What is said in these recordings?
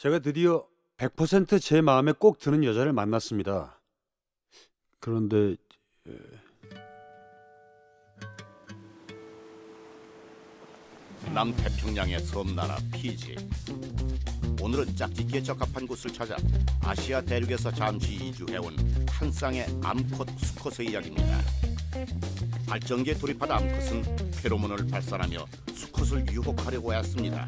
제가 드디어 100%제 마음에 꼭 드는 여자를 만났습니다. 그런데 남태평양의 섬나라 피지. 오늘은 짝짓기에 적합한 곳을 찾아 아시아 대륙에서 잠시 이주해온 한 쌍의 암컷 수컷의 이야기입니다. 발전기에 돌입한 암컷은 페로몬을 발산하며 수컷을 유혹하려고 했습니다.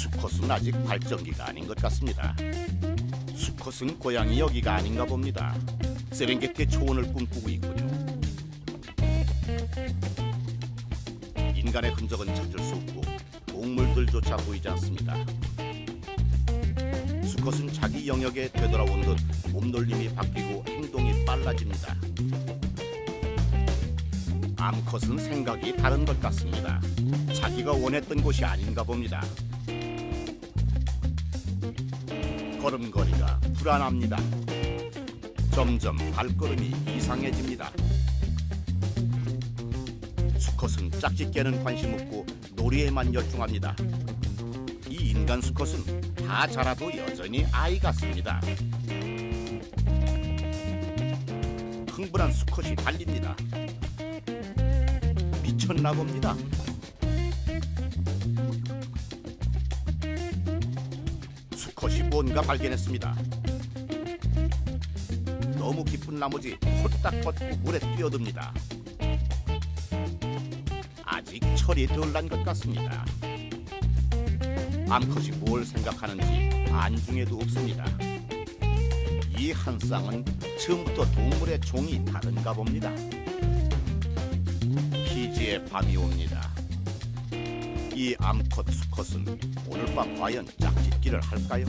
수컷은 아직 발전기가 아닌 것 같습니다. 수컷은 고향이 여기가 아닌가 봅니다. 세렝게티의 초원을 꿈꾸고 있군요. 인간의 흔적은 찾을 수 없고 동물들조차 보이지 않습니다. 수컷은 자기 영역에 되돌아온 듯 몸놀림이 바뀌고 행동이 빨라집니다. 암컷은 생각이 다른 것 같습니다. 자기가 원했던 곳이 아닌가 봅니다. 걸음걸이가 불안합니다. 점점 발걸음이 이상해집니다. 수컷은 짝짓기에는 관심 없고 놀이에만 열중합니다. 이 인간 수컷은 다 자라도 여전히 아이 같습니다. 흥분한 수컷이 달립니다. 미쳤나 봅니다. 수컷이 뭔가 발견했습니다. 너무 깊은 나머지 홀딱 뻗고 물에 뛰어듭니다. 아직 철이 덜 난 것 같습니다. 암컷이 뭘 생각하는지 안중에도 없습니다. 이 한 쌍은 처음부터 동물의 종이 다른가 봅니다. 피지의 밤이 옵니다. 이 암컷 수컷은 오늘 밤 과연 짝짓기를 할까요?